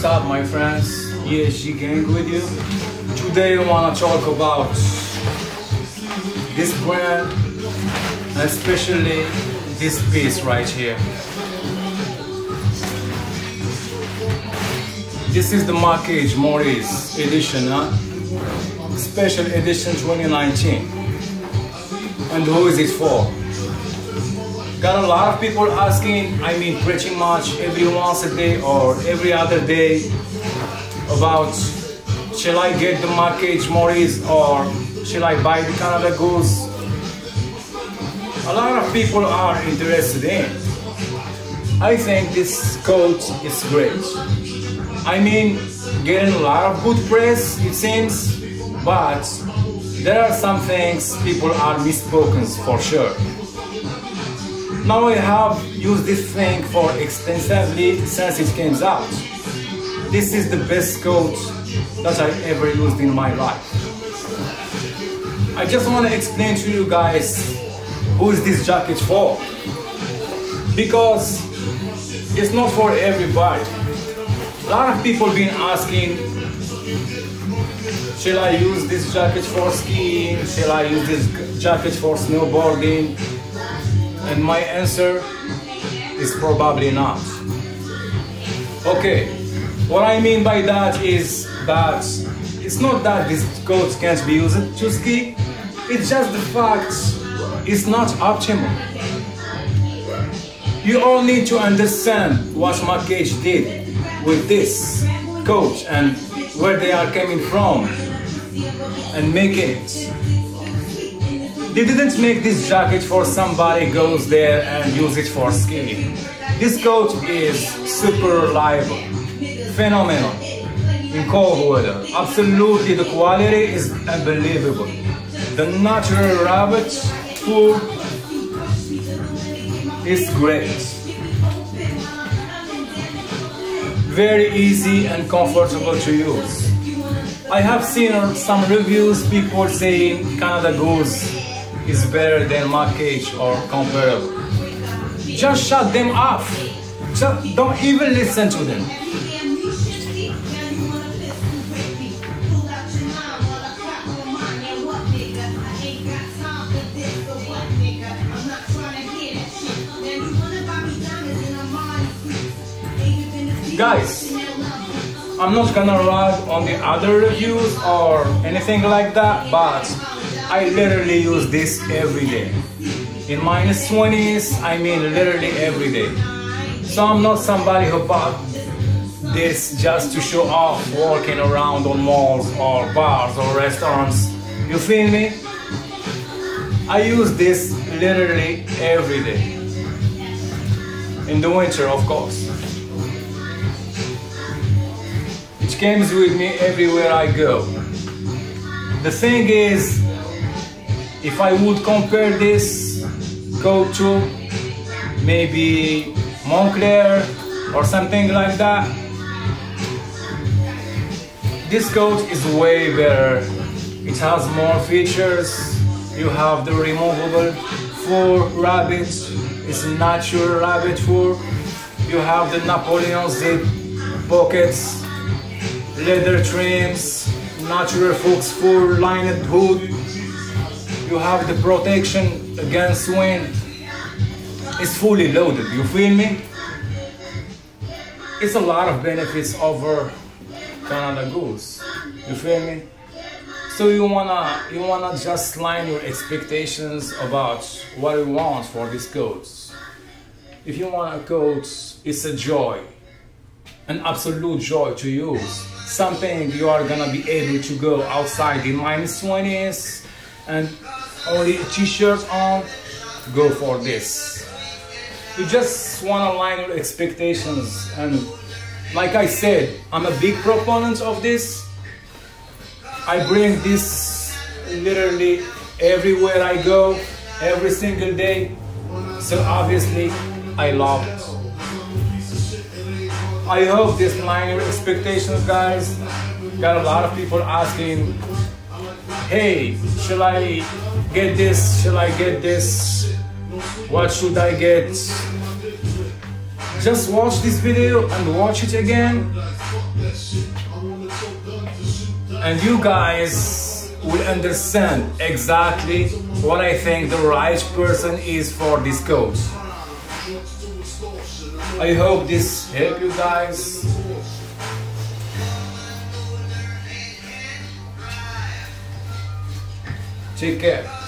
What's up my friends? ESG Gang with you. Today I wanna talk about this brand especially this piece right here. This is the Mackage Moritz edition, huh? Special edition 2019. And who is it for? Got a lot of people asking, I mean pretty much every once a day or every other day about shall I get the Mackage Moritz or shall I buy the Canada Goose? A lot of people are interested in. I think this coat is great. I mean, getting a lot of good press, it seems, but there are some things people are misspoken for sure. Now I have used this thing for extensively since it came out. This is the best coat that I ever used in my life. I just want to explain to you guys who is this jacket for. Because it's not for everybody. A lot of people been asking, shall I use this jacket for skiing? Shall I use this jacket for snowboarding? And my answer is probably not. Okay, what I mean by that is that it's not that this coat can't be used to ski, it's just the fact it's not optimal. You all need to understand what Mackage did with this coat and where they are coming from and making it. They didn't make this jacket for somebody goes there and use it for skiing. This coat is super reliable, phenomenal in cold weather. Absolutely, the quality is unbelievable. The natural rabbit fur is great. Very easy and comfortable to use. I have seen some reviews, people saying Canada Goose is better than Mackage or comparable. Just shut them off. Just don't even listen to them. Guys, I'm not gonna rag on the other reviews or anything like that, but I literally use this every day. In minus 20s, I mean literally every day. So I'm not somebody who bought this just to show off walking around on malls or bars or restaurants. You feel me? I use this literally every day. In the winter, of course. It comes with me everywhere I go. The thing is, if I would compare this coat to maybe Moncler or something like that, this coat is way better. It has more features. You have the removable fur rabbit. It's natural rabbit fur. You have the Napoleon zip pockets, leather trims, natural fox fur lined hood. You have the protection against wind. It's fully loaded, you feel me? It's a lot of benefits over Canada Goose. You feel me? So you wanna you wanna just line your expectations about what you want for these coats. If you want a coat, it's a joy, an absolute joy to use. Something you are gonna be able to go outside in minus 20s and only a t-shirt on, go for this. You just wanna line your expectations and like I said, I'm a big proponent of this. I bring this literally everywhere I go, every single day. So obviously, I love it. I hope this line your expectations, guys. Got a lot of people asking, hey, should I get this? Shall I get this? What should I get? Just watch this video and watch it again And you guys will understand exactly what I think the right person is for this coach. I hope this help you guys. Take care.